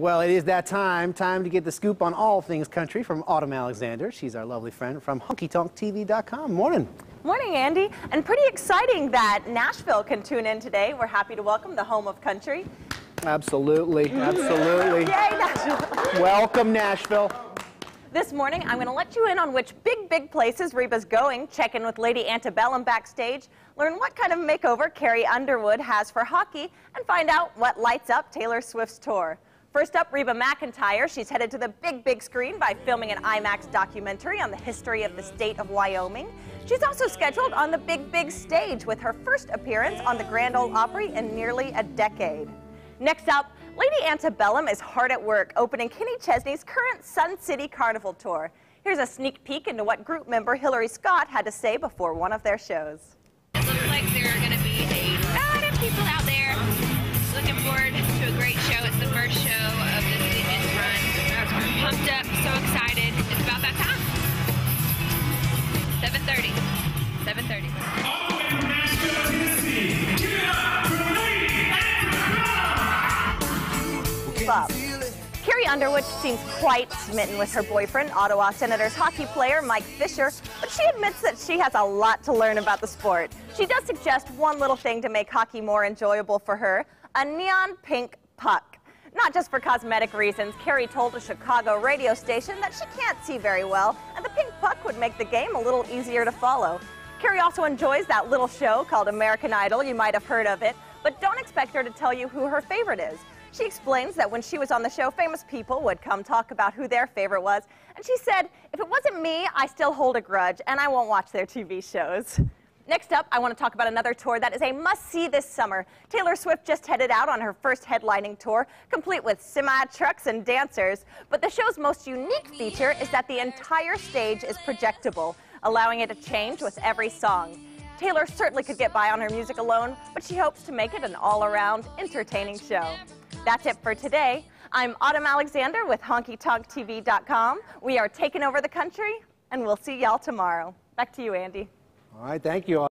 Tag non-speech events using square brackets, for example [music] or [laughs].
Well, it is that time. Time to get the scoop on all things country from Autumn Alexander. She's our lovely friend from honkytonktv.com. Morning. Morning, Andy. And pretty exciting that Nashville can tune in today. We're happy to welcome the home of country. Absolutely, absolutely. [laughs] Yay, Nashville. Welcome, Nashville. This morning, I'm going to let you in on which big, big places Reba's going, check in with Lady Antebellum backstage, learn what kind of makeover Carrie Underwood has for hockey, and find out what lights up Taylor Swift's tour. First up, Reba McEntire. She's headed to the big, big screen by filming an IMAX documentary on the history of the state of Wyoming. She's also scheduled on the big, big stage with her first appearance on the Grand Ole Opry in nearly a decade. Next up, Lady Antebellum is hard at work opening Kenny Chesney's current Sun City Carnival tour. Here's a sneak peek into what group member Hillary Scott had to say before one of their shows. It looks like there are going to be a lot of people out there. Looking forward to a great show. Bob. Carrie Underwood seems quite smitten with her boyfriend, Ottawa Senators hockey player Mike Fisher, but she admits that she has a lot to learn about the sport. She does suggest one little thing to make hockey more enjoyable for her a neon pink puck. Not just for cosmetic reasons, Carrie told a Chicago radio station that she can't see very well, and the pink puck would make the game a little easier to follow. Carrie also enjoys that little show called American Idol. You might have heard of it, but don't expect her to tell you who her favorite is. She explains that when she was on the show, famous people would come talk about who their favorite was, and she said, if it wasn't me, I still hold a grudge, and I won't watch their TV shows. Next up, I want to talk about another tour that is a must-see this summer. Taylor Swift just headed out on her first headlining tour, complete with semi-trucks and dancers. But the show's most unique feature is that the entire stage is projectable, allowing it to change with every song. Taylor certainly could get by on her music alone, but she hopes to make it an all-around entertaining show. That's it for today. I'm Autumn Alexander with HonkyTonkTV.com. We are taking over the country, and we'll see y'all tomorrow. Back to you, Andy. All right, thank you.